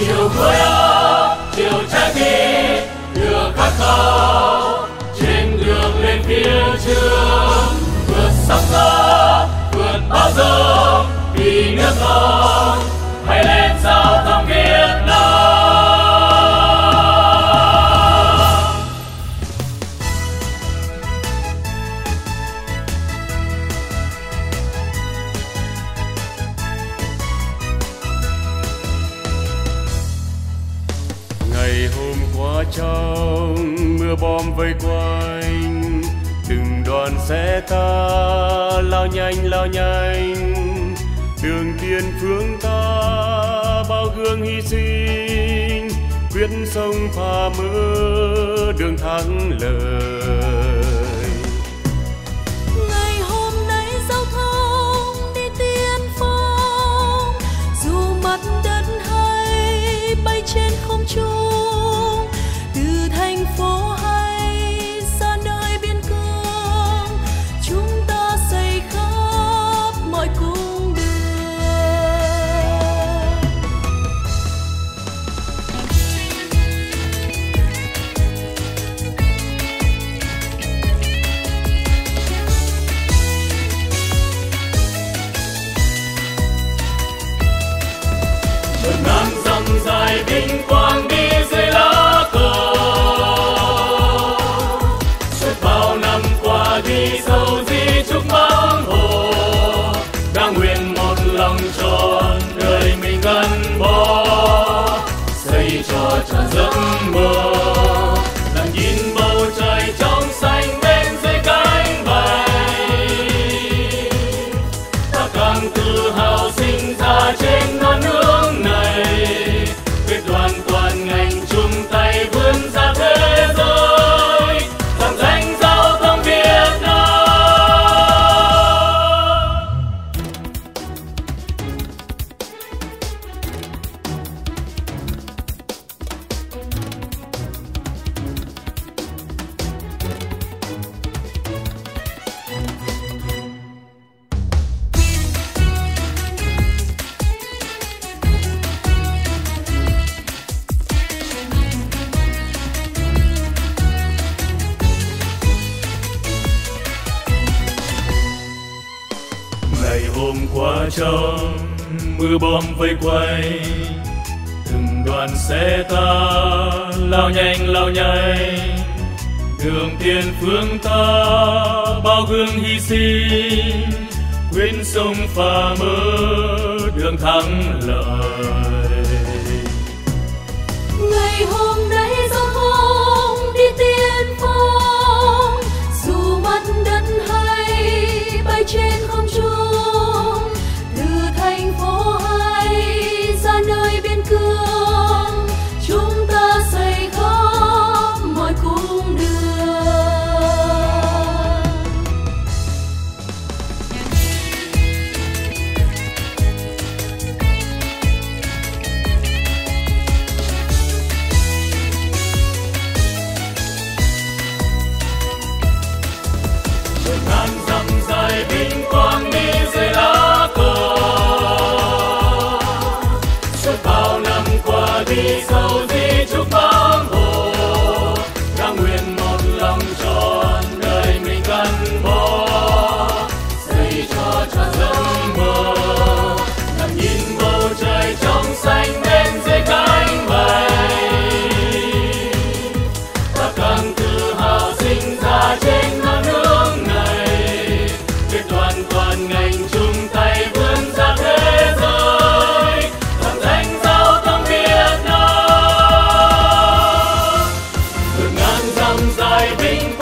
chiều mưa chiều trái tim đưa các câu trên đường lên phía trước trong mưa bom vây quanh. Từng đoàn xe ta lao nhanh lao nhanh. Đường tiên phương ta bao gương hy sinh. Quyết sông pha mưa đường thắng lợi trên không trung so. ngày hôm qua trong mưa bom vây quay từng đoàn xe ta lao nhanh lao nhanh. Đường tiền phương ta bao gương hy sinh. Quyến sông pha mơ, đường thắng lợi. Ngày hôm toàn ngành chung tay vươn ra thế giới. Làm danh giao thông việt nam. Vượt dặm dài vinh